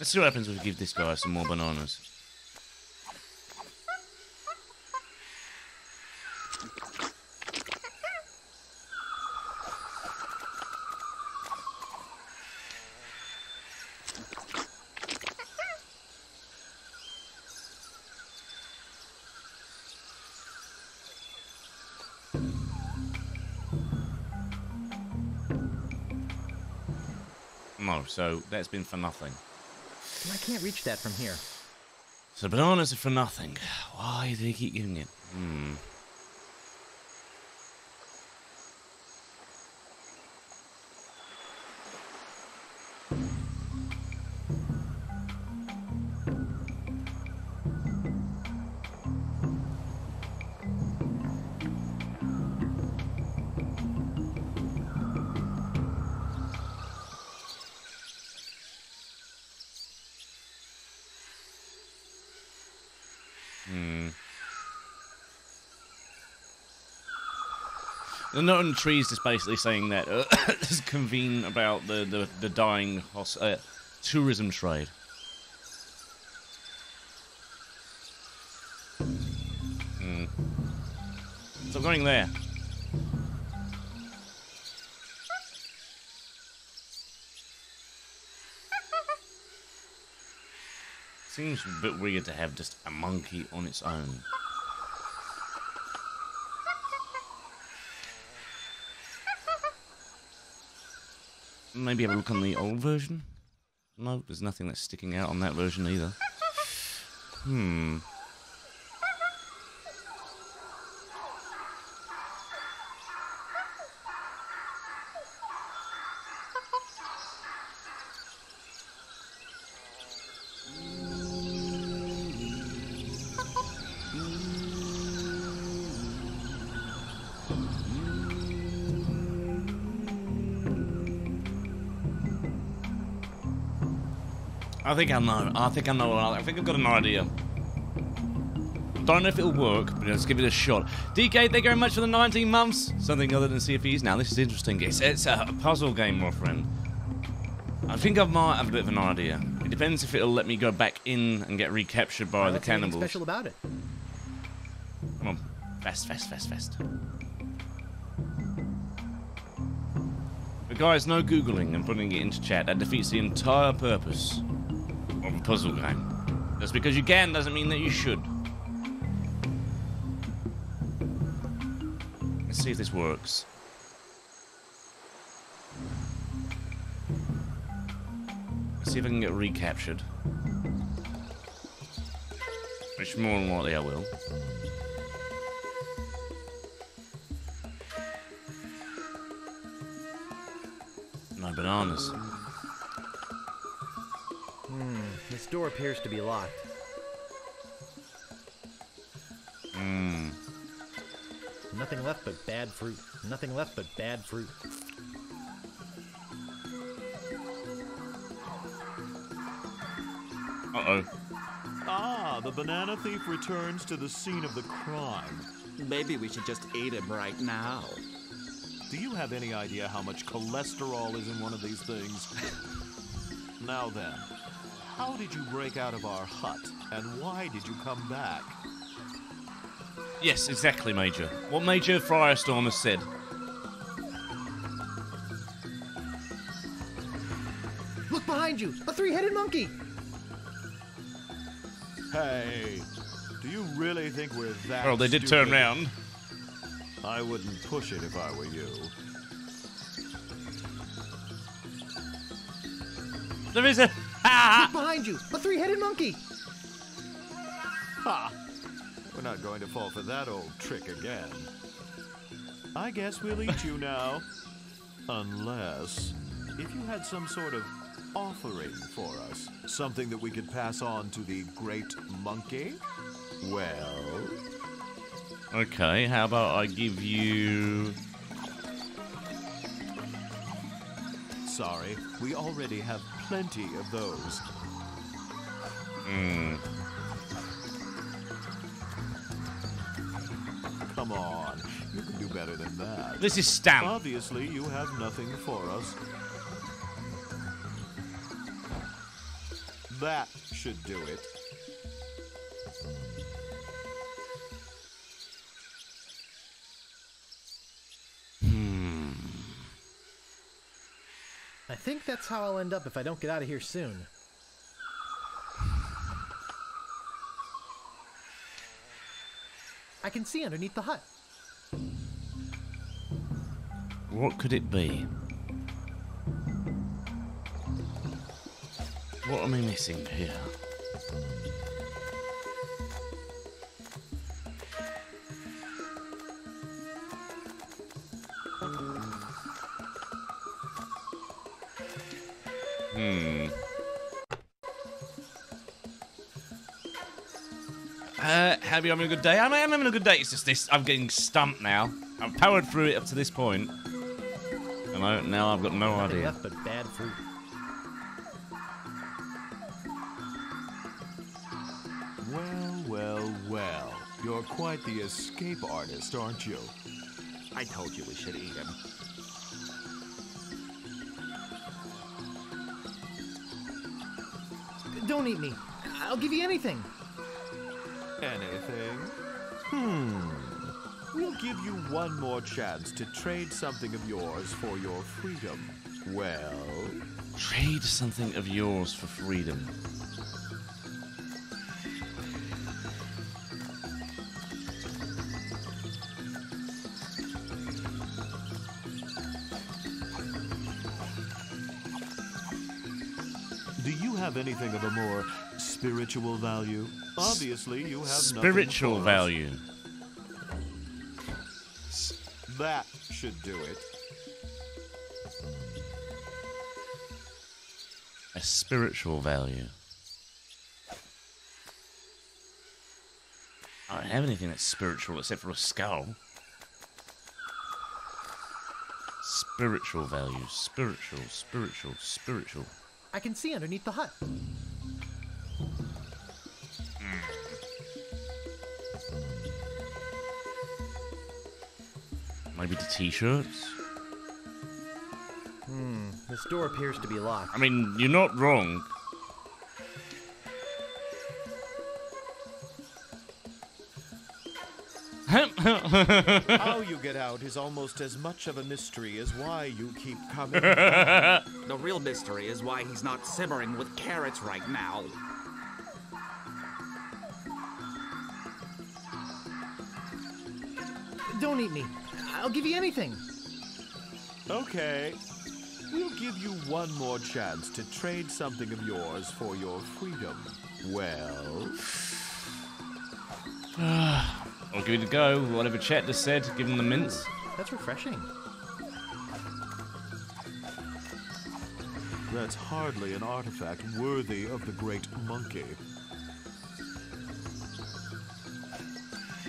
Let's see what happens if we give this guy some more bananas. So that's been for nothing. I can't reach that from here. So bananas are for nothing. Why do they keep giving it? Hmm. Note on the tree is just basically saying that uh, it's convene about the, the, the dying uh, tourism trade. Hmm. So I'm going there. Seems a bit weird to have just a monkey on its own. Maybe have a look on the old version? No, there's nothing that's sticking out on that version either. Hmm. I think I know. I think I know. I think I've got an idea. Don't know if it'll work, but let's give it a shot. DK, thank you very much for the 19 months. Something other than CFEs. Now, this is interesting. It's, it's a puzzle game, my friend. I think I might have a bit of an idea. It depends if it'll let me go back in and get recaptured by the cannibals. special about it? Come on. Fast, fast, fast, fast. But guys, no Googling and putting it into chat. That defeats the entire purpose a puzzle game. Just because you can doesn't mean that you should. Let's see if this works. Let's see if I can get recaptured. Which more than likely I will. No bananas. Hmm, this door appears to be locked. Hmm. Nothing left but bad fruit. Nothing left but bad fruit. Uh-oh. Ah, the banana thief returns to the scene of the crime. Maybe we should just eat him right now. Do you have any idea how much cholesterol is in one of these things? now then, how did you break out of our hut, and why did you come back? Yes, exactly, Major. What Major Firestorm has said. Look behind you! A three-headed monkey! Hey, do you really think we're that Well, they did turn stupid? round. I wouldn't push it if I were you. There is a... Look behind you! A three-headed monkey! Ha! We're not going to fall for that old trick again. I guess we'll eat you now. Unless, if you had some sort of offering for us, something that we could pass on to the great monkey, well, Okay, how about I give you... sorry, we already have plenty of those. Hmm. Come on, you can do better than that. This is stamp. Obviously, you have nothing for us. That should do it. That's how I'll end up if I don't get out of here soon. I can see underneath the hut. What could it be? What am I missing here? Hmm. Uh, Happy, I'm having a good day. I'm, I'm having a good day. It's just this. I'm getting stumped now. I've powered through it up to this point, and I, now I've got no Nothing idea. left but bad fruit. Well, well, well. You're quite the escape artist, aren't you? I told you we should eat him. Don't eat me. I'll give you anything. Anything? Hmm. We'll give you one more chance to trade something of yours for your freedom. Well, Trade something of yours for freedom. Have anything of a more spiritual value? Obviously, you have Spiritual value. That should do it. A spiritual value. I don't have anything that's spiritual except for a skull. Spiritual value. Spiritual, spiritual, spiritual. I can see underneath the hut. Maybe the t-shirts? Hmm, this door appears to be locked. I mean, you're not wrong. How you get out is almost as much of a mystery as why you keep coming. The real mystery is why he's not simmering with carrots right now. Don't eat me. I'll give you anything. okay. We'll give you one more chance to trade something of yours for your freedom. Well, I'll give it a go. Whatever Chet just said, give him the mints. That's refreshing. that's hardly an artifact worthy of the great monkey.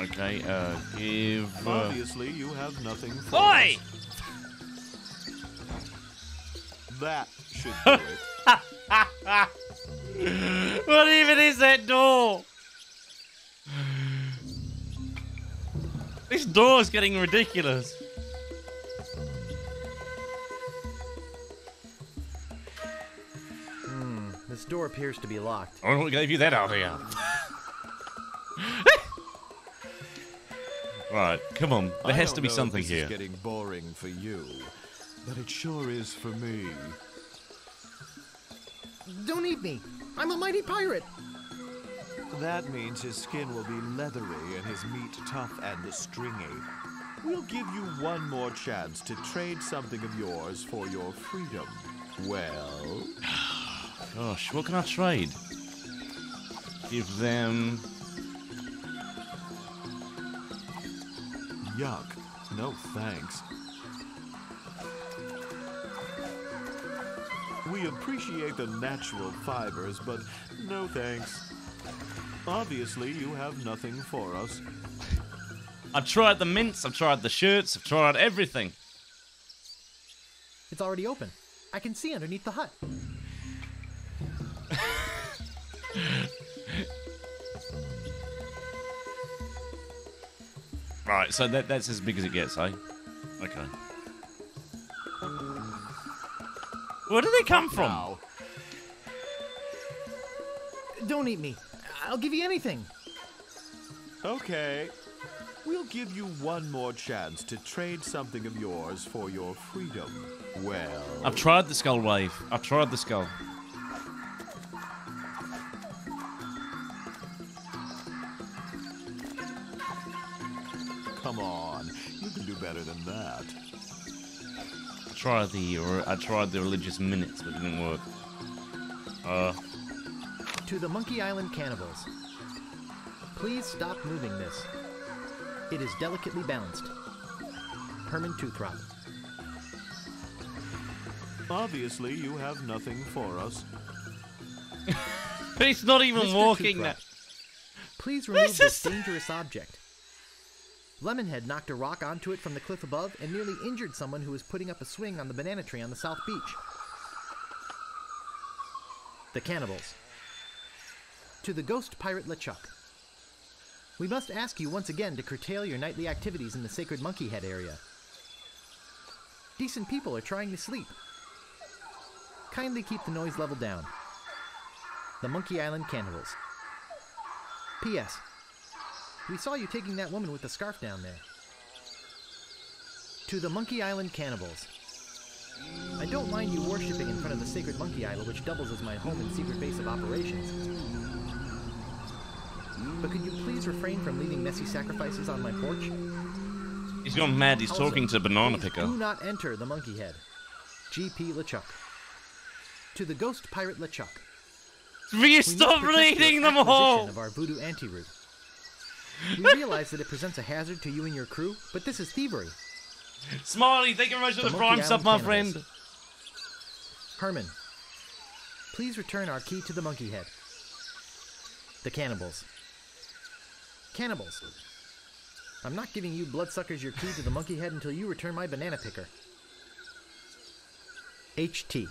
Okay, uh, give. Uh... Obviously, you have nothing for Oi! That should do it. What even is that door? This door's getting ridiculous. Hmm, this door appears to be locked. I don't know what gave you that idea. right, come on. There I has to be know if something this here. Is getting boring for you, but it sure is for me. Don't eat me. I'm a mighty pirate. That means his skin will be leathery and his meat tough and stringy. We'll give you one more chance to trade something of yours for your freedom. Well, Gosh, what can I trade? Give them. yuck. No thanks. We appreciate the natural fibers, but no thanks. Obviously, you have nothing for us. I've tried the mints, I've tried the shirts, I've tried everything. It's already open. I can see underneath the hut. Right, so that, that's as big as it gets, eh? Okay. Where do they come from? Now, Don't eat me. I'll give you anything. Okay. We'll give you one more chance to trade something of yours for your freedom. Well, I've tried the skull wave. I've tried the skull. come on. You can do better than that. I tried the I tried the religious minutes, but it didn't work. Uh, To the Monkey Island cannibals. Please stop moving this. It is delicately balanced. Herman Toothrot. Obviously, you have nothing for us. but he's not even Mr. walking. Toothrot. That. Please remove This this dangerous object. Lemonhead knocked a rock onto it from the cliff above and nearly injured someone who was putting up a swing on the banana tree on the south beach. The cannibals. To the ghost pirate LeChuck. We must ask you once again to curtail your nightly activities in the sacred monkey head area. Decent people are trying to sleep. Kindly keep the noise level down. The Monkey Island Cannibals. P.S. We saw you taking that woman with the scarf down there. To the Monkey Island Cannibals. I don't mind you worshipping in front of the sacred monkey idol which doubles as my home and secret base of operations. But could you please refrain from leaving messy sacrifices on my porch? He's gone mad. He's Also, talking to Banana Picker. Do not enter the monkey head. G.P. LeChuck. To the ghost pirate LeChuck. Will you stop reading them all? Of our voodoo antiroot. We realize that it presents a hazard to you and your crew, but this is thievery. Smiley, thank you very much for The the prime sub, my friend. Herman, please return our key to the monkey head. The cannibals. Cannibals. I'm not giving you bloodsuckers your key to the monkey head until you return my banana picker. HT.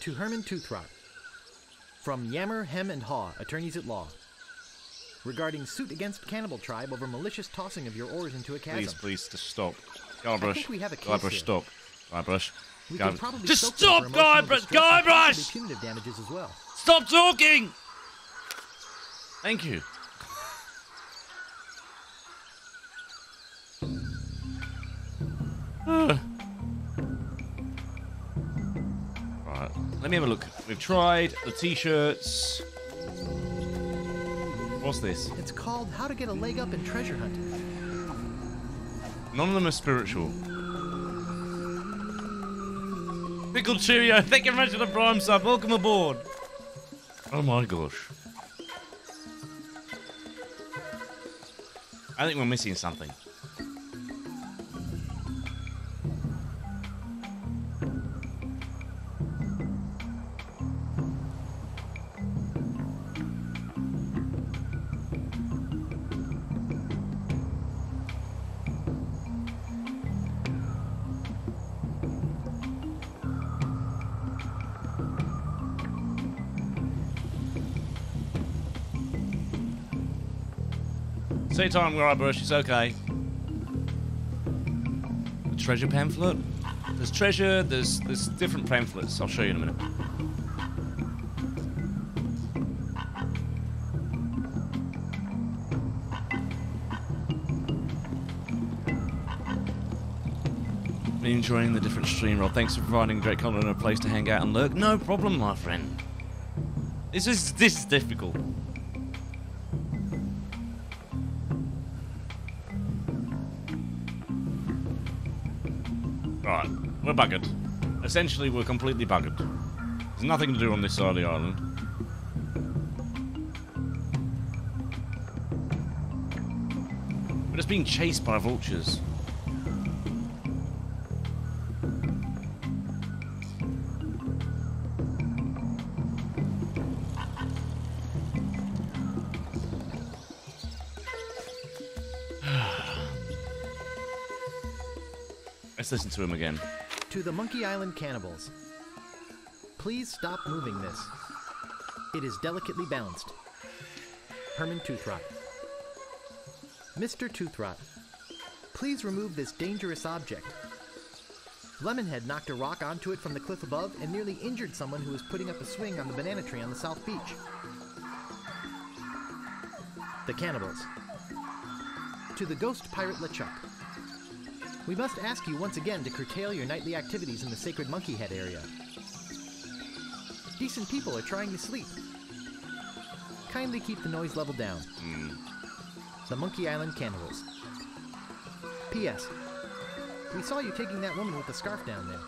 To Herman Toothrot. From Yammer, Hem, and Haw, attorneys at law. Regarding suit against cannibal tribe over malicious tossing of your oars into a chasm. Please, please, just stop. Guybrush. think we have a case Guybrush, here. stop. Guybrush. We Guybrush. could probably Just soak them stop, for emotional Guybrush! distress and possibly Guybrush! Punitive damages as well. Stop talking! Thank you. Let me have a look. We've tried the t-shirts. What's this? It's called How to Get a Leg Up in Treasure Hunt. None of them are spiritual. Pickled Cheerio, thank you very much for the prime sub. Welcome aboard. Oh my gosh. I think we're missing something. Say time, Guybrush, it's okay. The treasure pamphlet? There's treasure, there's there's different pamphlets. I'll show you in a minute. Enjoying the different stream roll. Thanks for providing great content and a place to hang out and lurk. No problem, my friend. This is this is difficult. We're buggered. Essentially, we're completely buggered. There's nothing to do on this side of the island. We're just being chased by vultures. Let's listen to him again. To the Monkey Island Cannibals. Please stop moving this. It is delicately balanced. Herman Toothrot. Mr. Toothrot, please remove this dangerous object. Lemonhead knocked a rock onto it from the cliff above and nearly injured someone who was putting up a swing on the banana tree on the south beach. The cannibals. To the ghost pirate LeChuck. We must ask you once again to curtail your nightly activities in the sacred monkey head area. Decent people are trying to sleep. Kindly keep the noise level down. Hmm. The Monkey Island Cannibals. P.S. We saw you taking that woman with the scarf down there.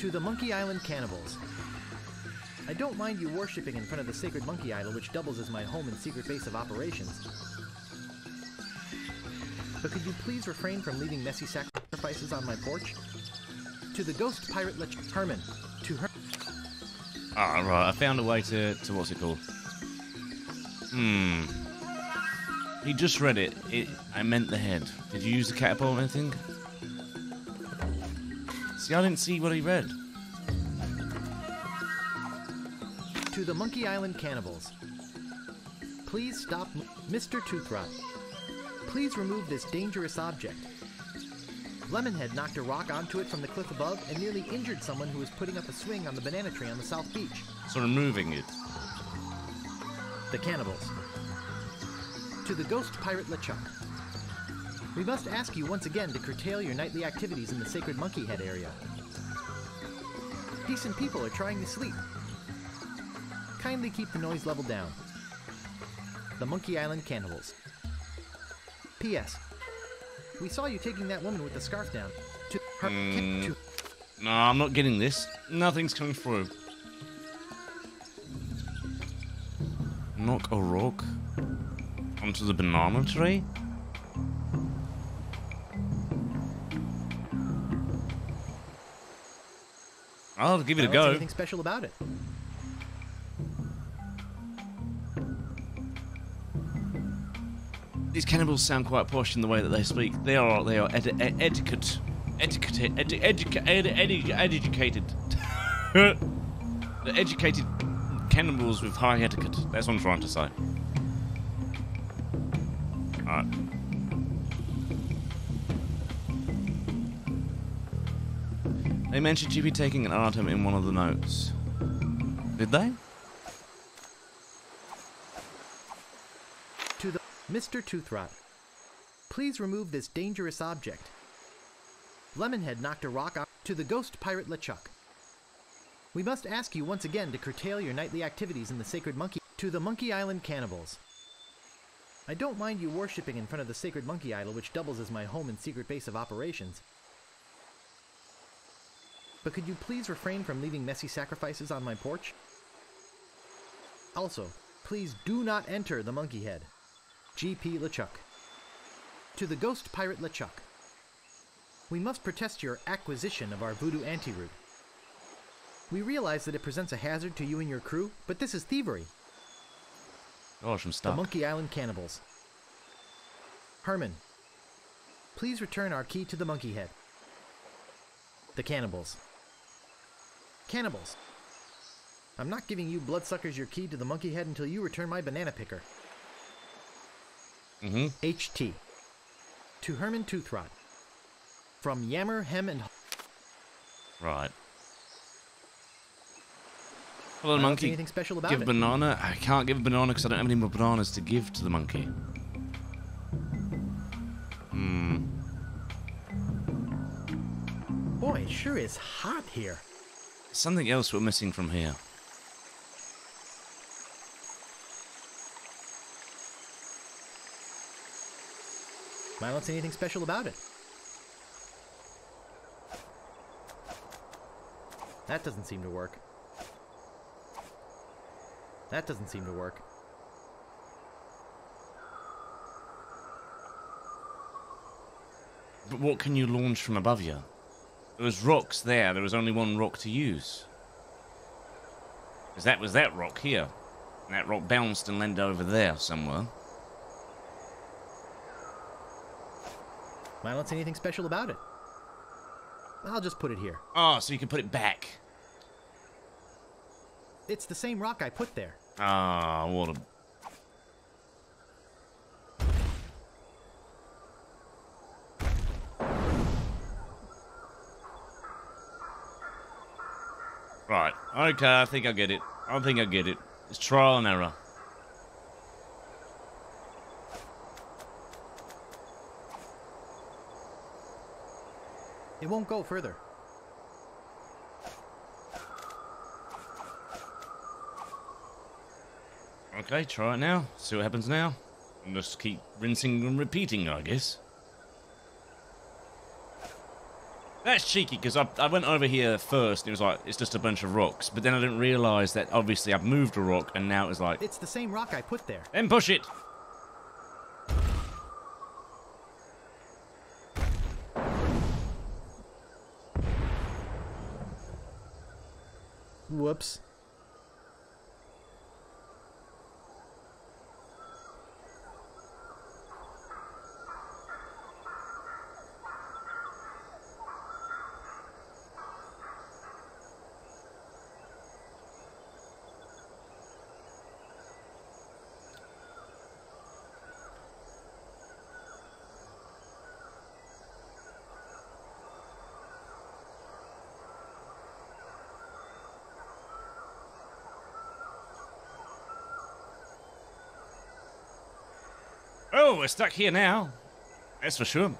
To the Monkey Island Cannibals. I don't mind you worshipping in front of the sacred monkey idol, which doubles as my home and secret base of operations. But could you please refrain from leaving messy sacrifices on my porch? To the ghost pirate Lech Herman. To her. Ah, right. I found a way to, to what's it called? Hmm. He just read it. It. I meant the head. Did you use the catapult or anything? See, I didn't see what he read. To the Monkey Island Cannibals. Please stop, Mr. Toothrot. Please remove this dangerous object. Lemonhead knocked a rock onto it from the cliff above and nearly injured someone who was putting up a swing on the banana tree on the South Beach. So removing it. The Cannibals. To the Ghost Pirate LeChuck. We must ask you once again to curtail your nightly activities in the sacred monkey head area. Decent people are trying to sleep. Kindly keep the noise level down. The Monkey Island Cannibals. P.S. We saw you taking that woman with the scarf down. To her. To, hmm. No, I'm not getting this. Nothing's coming through. Knock a rock onto the banana tree? I'll give it a go. Anything special about it? These cannibals sound quite posh in the way that they speak. They are they are ed- ed- etiquette, etiquette, ed- educa- ed- ed- educated. Educated cannibals with high etiquette. That's what I'm trying to say. Alright. They mentioned be taking an item in one of the notes. Did they? To the Mr. Toothrot. Please remove this dangerous object. Lemonhead knocked a rock on to the ghost pirate LeChuck. We must ask you once again to curtail your nightly activities in the sacred monkey to the Monkey Island Cannibals. I don't mind you worshipping in front of the sacred monkey idol, which doubles as my home and secret base of operations. But could you please refrain from leaving messy sacrifices on my porch? Also, please do not enter the monkey head. G.P. LeChuck. To the ghost pirate LeChuck. We must protest your acquisition of our voodoo antiroot. We realize that it presents a hazard to you and your crew, but this is thievery. Oh, some stuff. The. Monkey Island Cannibals. Herman, please return our key to the monkey head. The Cannibals. Cannibals. I'm not giving you bloodsuckers your key to the monkey head until you return my banana picker. Mm-hmm. HT. To Herman Toothrot. From Yammer, Hem, and Right. Hello, I monkey. anything special about give it. banana. I can't give a banana because I don't have any more bananas to give to the monkey. Hmm. Boy, it sure is hot here. Something else we're missing from here. I don't see anything special about it. That doesn't seem to work. That doesn't seem to work. But what can you launch from above you? There was rocks there. There was only one rock to use. Because that was that rock here. And that rock bounced and landed over there somewhere. I don't see anything special about it. I'll just put it here. Oh, so you can put it back. It's the same rock I put there. Ah, what a. Right. Okay, I think I get it. I think I get it. It's trial and error. It won't go further. Okay, try it now. See what happens now. Just keep rinsing and repeating, I guess. That's cheeky because I, I went over here first and it was like, it's just a bunch of rocks. But then I didn't realise that obviously I've moved a rock and now it's like, It's the same rock I put there. then push it! Whoops. Oh, we're stuck here now. That's for sure.